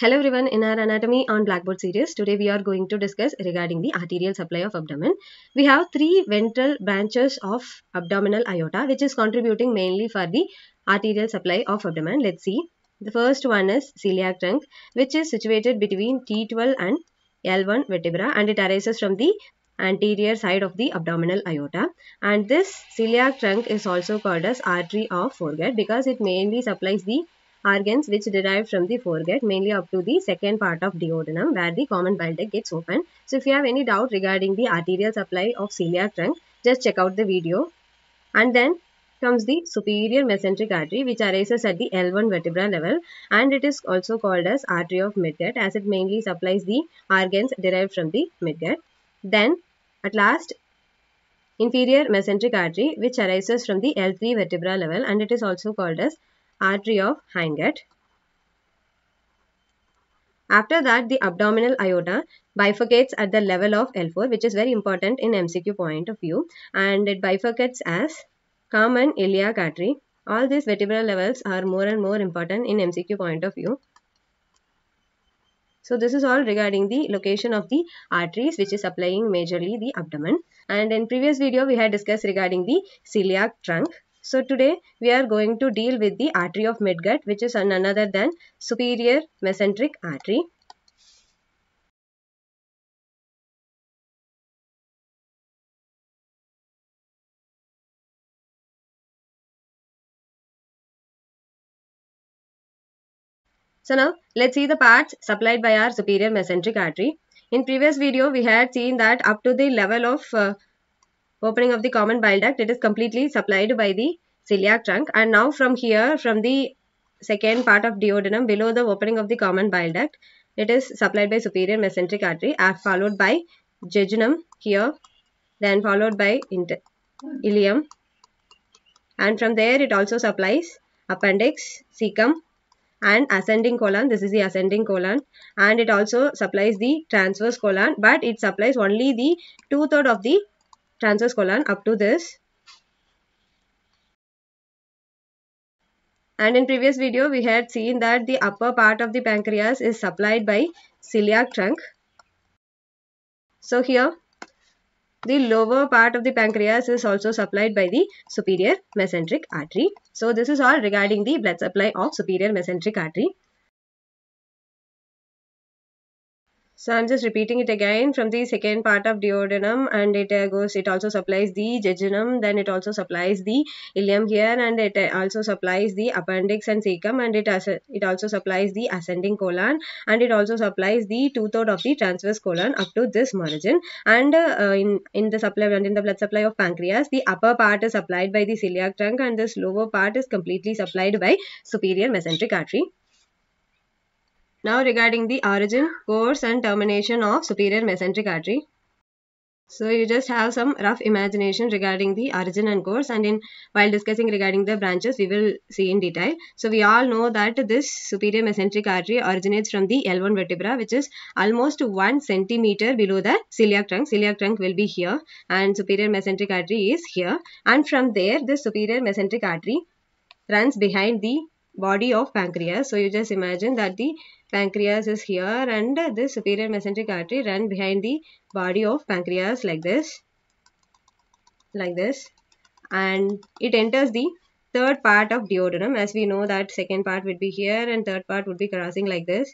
Hello everyone, in our anatomy on Blackboard series, today we are going to discuss regarding the arterial supply of abdomen. We have three ventral branches of abdominal aorta which is contributing mainly for the arterial supply of abdomen. Let's see. The first one is celiac trunk which is situated between T12 and L1 vertebra and it arises from the anterior side of the abdominal aorta and this celiac trunk is also called as artery of foregut because it mainly supplies the organs which derive from the foregut mainly up to the second part of duodenum where the common bile duct gets opened. So if you have any doubt regarding the arterial supply of celiac trunk just check out the video and then comes the superior mesenteric artery which arises at the L1 vertebra level and it is also called as artery of midgut as it mainly supplies the organs derived from the midgut. Then at last inferior mesenteric artery which arises from the L3 vertebra level and it is also called as artery of hindgut. After that, the abdominal aorta bifurcates at the level of L4, which is very important in MCQ point of view, and it bifurcates as common iliac artery. All these vertebral levels are more and more important in MCQ point of view. So this is all regarding the location of the arteries which is supplying majorly the abdomen. And in previous video we had discussed regarding the celiac trunk. So today we are going to deal with the artery of midgut which is none other than superior mesenteric artery. So now let's see the parts supplied by our superior mesenteric artery. In previous video we had seen that up to the level of uh, opening of the common bile duct. It is completely supplied by the celiac trunk. And now from here from the second part of duodenum below the opening of the common bile duct it is supplied by superior mesenteric artery followed by jejunum here then followed by ileum. And from there it also supplies appendix cecum and ascending colon. This is the ascending colon. And it also supplies the transverse colon but it supplies only the two third of the transverse colon up to this. And in previous video we had seen that the upper part of the pancreas is supplied by celiac trunk. So here the lower part of the pancreas is also supplied by the superior mesenteric artery. So this is all regarding the blood supply of superior mesenteric artery So I'm just repeating it again from the second part of duodenum and it uh, goes, it also supplies the jejunum, then it also supplies the ileum here and it uh, also supplies the appendix and cecum and it, it also supplies the ascending colon and it also supplies the two-third of the transverse colon up to this margin and uh, in, in the supply and in the blood supply of pancreas, the upper part is supplied by the celiac trunk and this lower part is completely supplied by superior mesenteric artery. Now regarding the origin, course and termination of superior mesenteric artery. So you just have some rough imagination regarding the origin and course and in while discussing regarding the branches we will see in detail. So we all know that this superior mesenteric artery originates from the L1 vertebra which is almost 1 centimeter below the celiac trunk. Celiac trunk will be here and superior mesenteric artery is here and from there this superior mesenteric artery runs behind the body of pancreas. So you just imagine that the pancreas is here and the superior mesenteric artery run behind the body of pancreas like this like this. And it enters the third part of duodenum. As we know that second part would be here and third part would be crossing like this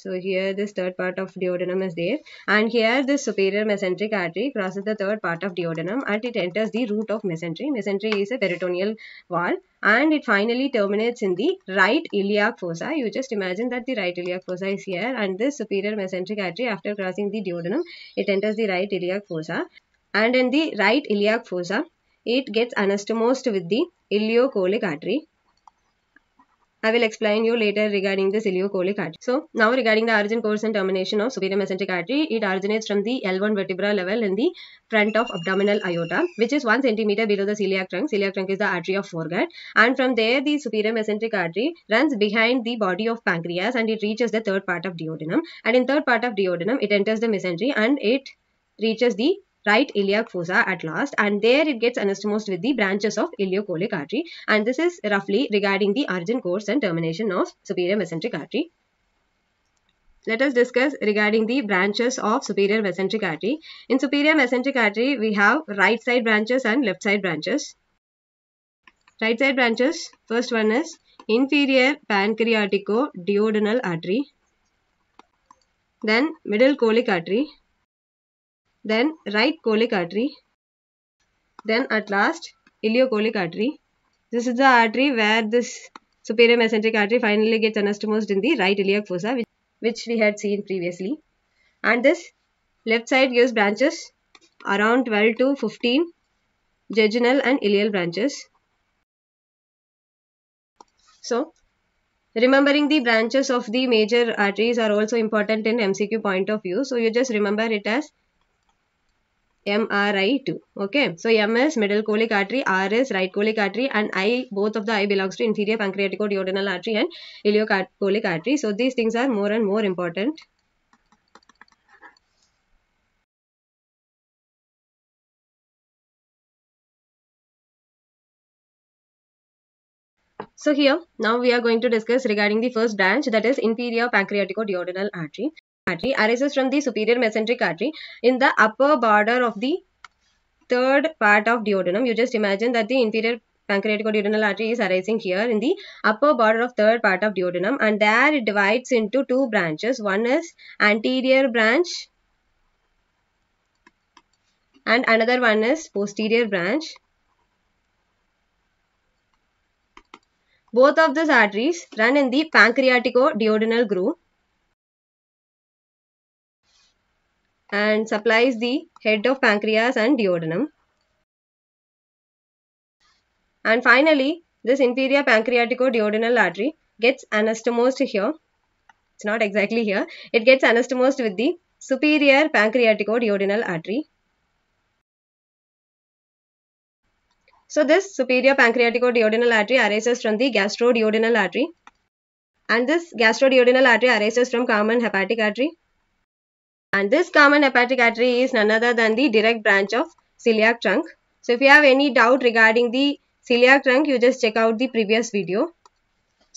so here this third part of duodenum is there. And here this superior mesenteric artery crosses the third part of duodenum. And it enters the root of mesentery. Mesentery is a peritoneal wall. And it finally terminates in the right iliac fossa. You just imagine that the right iliac fossa is here and this superior mesenteric artery after crossing the duodenum it enters the right iliac fossa. And in the right iliac fossa it gets anastomosed with the ileocolic artery I will explain you later regarding the ileocolic artery. So now regarding the origin course and termination of superior mesenteric artery, it originates from the L1 vertebra level in the front of abdominal aorta, which is 1 centimeter below the celiac trunk. Celiac trunk is the artery of foregut. And from there, the superior mesenteric artery runs behind the body of pancreas and it reaches the third part of duodenum. And in third part of duodenum, it enters the mesentery and it reaches the right iliac fossa at last and there it gets anastomosed with the branches of ileocolic artery and this is roughly regarding the origin course and termination of superior mesenteric artery. let us discuss regarding the branches of superior mesenteric artery. In superior mesenteric artery, we have right side branches and left side branches. Right side branches, first one is inferior pancreatico-duodenal artery, then middle colic artery, then right colic artery, then at last ileocolic artery. This is the artery where this superior mesenteric artery finally gets anastomosed in the right iliac fossa which, which we had seen previously. And this left side gives branches around 12 to 15 jejunal and ileal branches. So, remembering the branches of the major arteries are also important in MCQ point of view. So, you just remember it as MRI2. Okay, so M is middle colic artery, R is right colic artery, and I, both of the I belongs to inferior pancreatico-duodenal artery and ileocolic artery. So these things are more and more important. So here, now we are going to discuss regarding the first branch that is inferior pancreatico-duodenal artery artery arises from the superior mesenteric artery in the upper border of the third part of duodenum. You just imagine that the inferior pancreatico-duodenal artery is arising here in the upper border of third part of duodenum and there it divides into two branches. One is anterior branch and another one is posterior branch. Both of these arteries run in the pancreatico-duodenal groove and supplies the head of pancreas and duodenum. And finally, this inferior pancreatico-duodenal artery gets anastomosed here. It's not exactly here. It gets anastomosed with the superior pancreatico-duodenal artery. So this superior pancreatico-duodenal artery arises from the gastroduodenal artery. And this gastroduodenal artery arises from common hepatic artery and this common hepatic artery is none other than the direct branch of celiac trunk. So if you have any doubt regarding the celiac trunk, you just check out the previous video.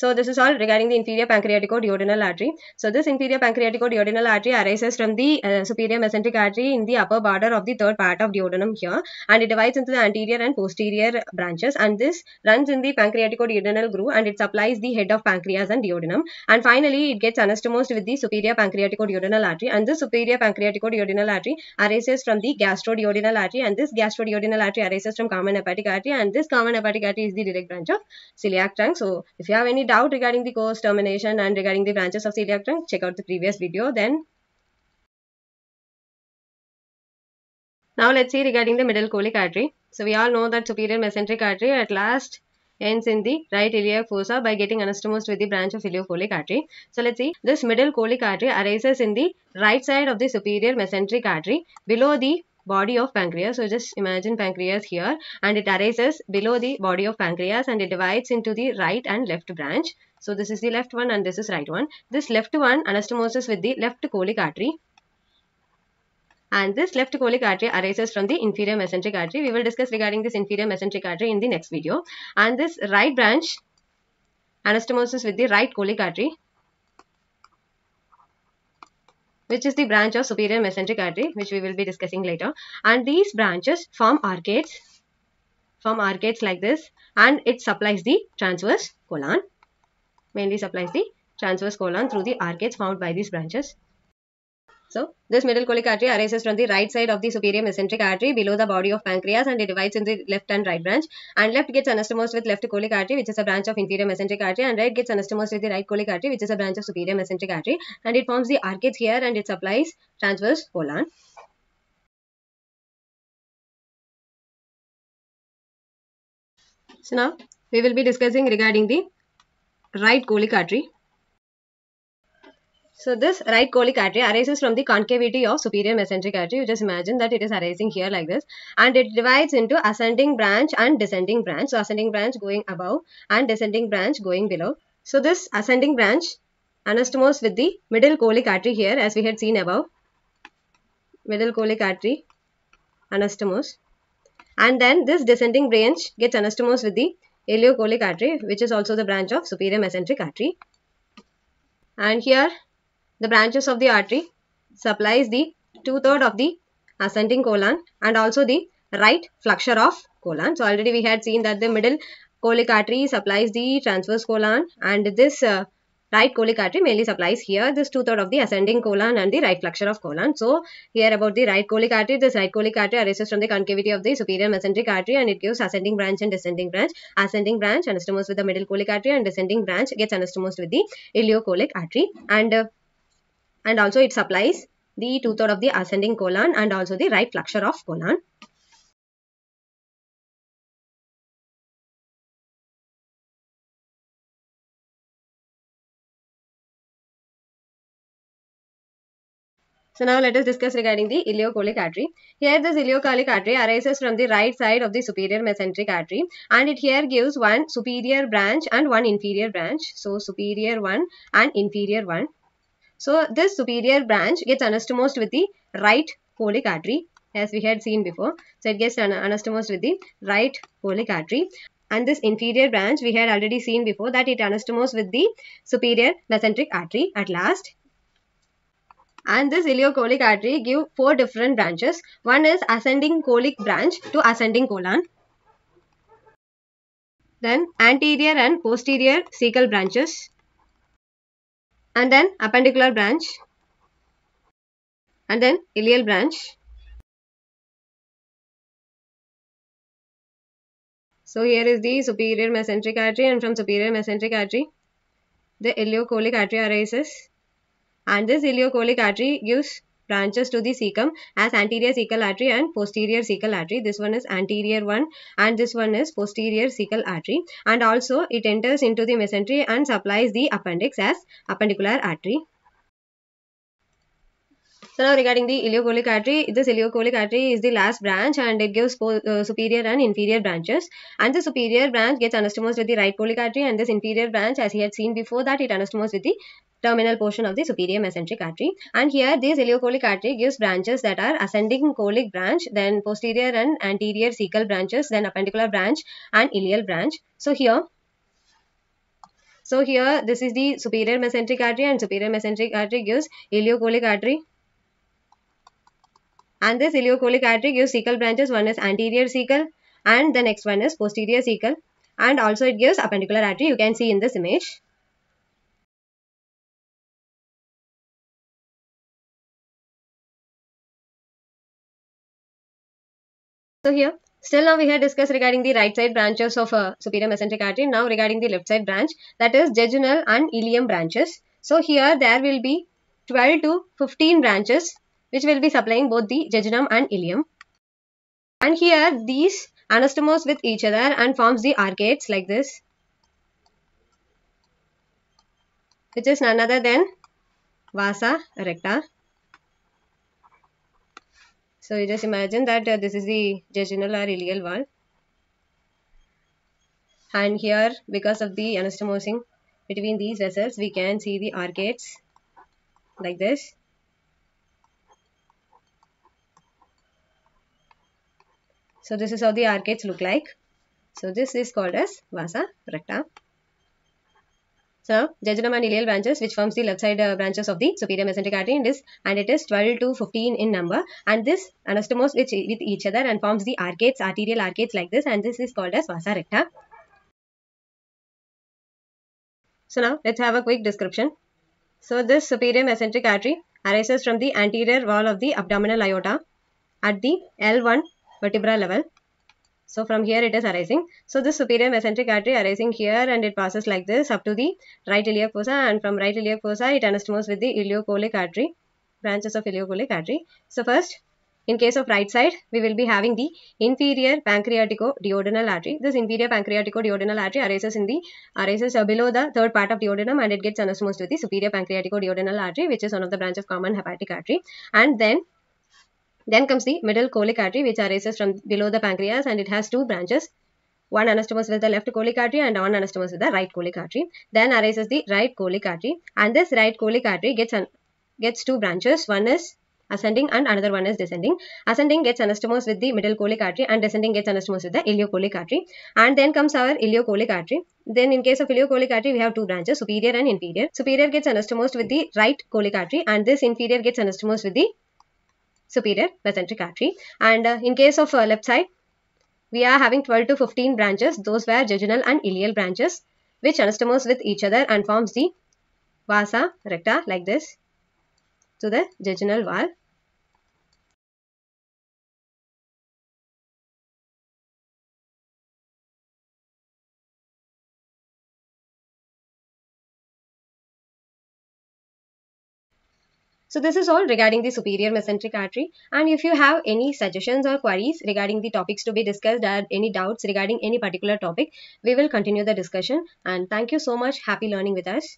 So this is all regarding the inferior pancreatico-duodenal artery. So this inferior pancreatico-duodenal artery arises from the uh, superior mesenteric artery in the upper border of the third part of duodenum here and it divides into the anterior and posterior branches and this runs in the pancreatico-duodenal groove and it supplies the head of pancreas and duodenum and finally it gets anastomosed with the superior pancreatico-duodenal artery and this superior pancreatico-duodenal artery arises from the gastroduodenal artery and this gastroduodenal artery arises from common hepatic artery and this common hepatic artery is the direct branch of celiac trunk. So if you have any doubt regarding the course termination and regarding the branches of celiac trunk, check out the previous video then. Now let's see regarding the middle colic artery. So we all know that superior mesenteric artery at last ends in the right iliac fossa by getting anastomosed with the branch of ileocolic artery. So let's see this middle colic artery arises in the right side of the superior mesenteric artery below the body of pancreas. So just imagine pancreas here and it arises below the body of pancreas and it divides into the right and left branch. So this is the left one and this is right one. This left one anastomoses with the left colic artery and this left colic artery arises from the inferior mesenteric artery. We will discuss regarding this inferior mesenteric artery in the next video. And this right branch anastomoses with the right colic artery which is the branch of superior mesenteric artery which we will be discussing later. And these branches form arcades form arcades like this and it supplies the transverse colon mainly supplies the transverse colon through the arcades formed by these branches so, this middle colic artery arises from the right side of the superior mesenteric artery below the body of pancreas and it divides into the left and right branch. And left gets anastomosed with left colic artery which is a branch of inferior mesenteric artery and right gets anastomosed with the right colic artery which is a branch of superior mesenteric artery and it forms the arcades here and it supplies transverse colon. So now we will be discussing regarding the right colic artery. So this right colic artery arises from the concavity of superior mesenteric artery. You just imagine that it is arising here like this and it divides into ascending branch and descending branch. So ascending branch going above and descending branch going below. So this ascending branch anastomose with the middle colic artery here as we had seen above. Middle colic artery anastomose and then this descending branch gets anastomose with the ileocolic artery which is also the branch of superior mesenteric artery. And here the branches of the artery supplies the two-third of the ascending colon and also the right flexure of colon. So already we had seen that the middle colic artery supplies the transverse colon and this uh, right colic artery mainly supplies here this two-third of the ascending colon and the right flexure of colon. So here about the right colic artery, this right colic artery arises from the concavity of the superior mesenteric artery and it gives ascending branch and descending branch. Ascending branch anastomosed with the middle colic artery and descending branch gets anastomosed with the ileocolic artery and uh, and also it supplies the two-third of the ascending colon and also the right flexure of colon. So now let us discuss regarding the ileocolic artery. Here this ileocolic artery arises from the right side of the superior mesenteric artery and it here gives one superior branch and one inferior branch. So superior one and inferior one. So this superior branch gets anastomosed with the right colic artery as we had seen before. So it gets anastomosed with the right colic artery and this inferior branch we had already seen before that it anastomosed with the superior mesenteric artery at last and this ileocolic artery give four different branches. One is ascending colic branch to ascending colon. Then anterior and posterior cecal branches. And then appendicular branch. And then ileal branch. So here is the superior mesenteric artery and from superior mesenteric artery the ileocolic artery arises and this ileocolic artery gives branches to the cecum as anterior cecal artery and posterior cecal artery. This one is anterior one and this one is posterior cecal artery and also it enters into the mesentery and supplies the appendix as appendicular artery. So now regarding the ileocolic artery, this ileocolic artery is the last branch and it gives uh, superior and inferior branches. And the superior branch gets anastomosed with the right colic artery and this inferior branch as he had seen before that it anastomosed with the terminal portion of the superior mesenteric artery. And here this ileocolic artery gives branches that are ascending colic branch, then posterior and anterior cecal branches, then appendicular branch and ileal branch. So here so here this is the superior mesenteric artery and superior mesenteric artery gives ileocolic artery and this ileocolic artery gives cecal branches one is anterior cecal and the next one is posterior cecal and also it gives appendicular artery you can see in this image so here still now we have discussed regarding the right side branches of uh, superior mesenteric artery now regarding the left side branch that is jejunal and ileum branches so here there will be 12 to 15 branches which will be supplying both the jejunum and ileum. And here these anastomose with each other and forms the arcades like this. Which is none other than vasa recta. So you just imagine that uh, this is the jejunal or ileal wall. And here because of the anastomosing between these vessels we can see the arcades like this So this is how the arcades look like. So this is called as vasa recta. So jejunum and ileal branches which forms the left side uh, branches of the superior mesenteric artery in this and it is 12 to 15 in number and this anastomose with, with each other and forms the arcades, arterial arcades like this and this is called as vasa recta. So now let's have a quick description. So this superior mesenteric artery arises from the anterior wall of the abdominal aorta at the L1 vertebra level. So from here it is arising. So this superior mesenteric artery arising here and it passes like this up to the right iliac fossa and from right iliac fossa it anastomoses with the ileocolic artery, branches of ileocolic artery. So first in case of right side, we will be having the inferior pancreatico-duodenal artery. This inferior pancreatico-duodenal artery arises in the arises below the third part of duodenum and it gets anastomosed with the superior pancreatico-duodenal artery, which is one of the branch of common hepatic artery. And then then comes the middle colic artery which arises from below the pancreas and it has two branches. One anastomose with the left colic artery and one anastomose with the right colic artery. Then arises the right colic artery and this right colic artery gets, gets two branches. One is ascending and another one is descending. Ascending gets anastomosed with the middle colic artery and descending gets anastomosed with the ileocolic artery. And then comes our ileocolic artery. Then in case of ileocolic artery, we have two branches, superior and inferior. Superior gets anastomosed with the right colic artery and this inferior gets anastomosed with the superior mesenteric artery. And uh, in case of uh, left side, we are having 12 to 15 branches. Those were jejunal and ileal branches which anastomose with each other and forms the vasa recta like this to the jejunal wall. So this is all regarding the superior mesenteric artery and if you have any suggestions or queries regarding the topics to be discussed or any doubts regarding any particular topic, we will continue the discussion and thank you so much. Happy learning with us.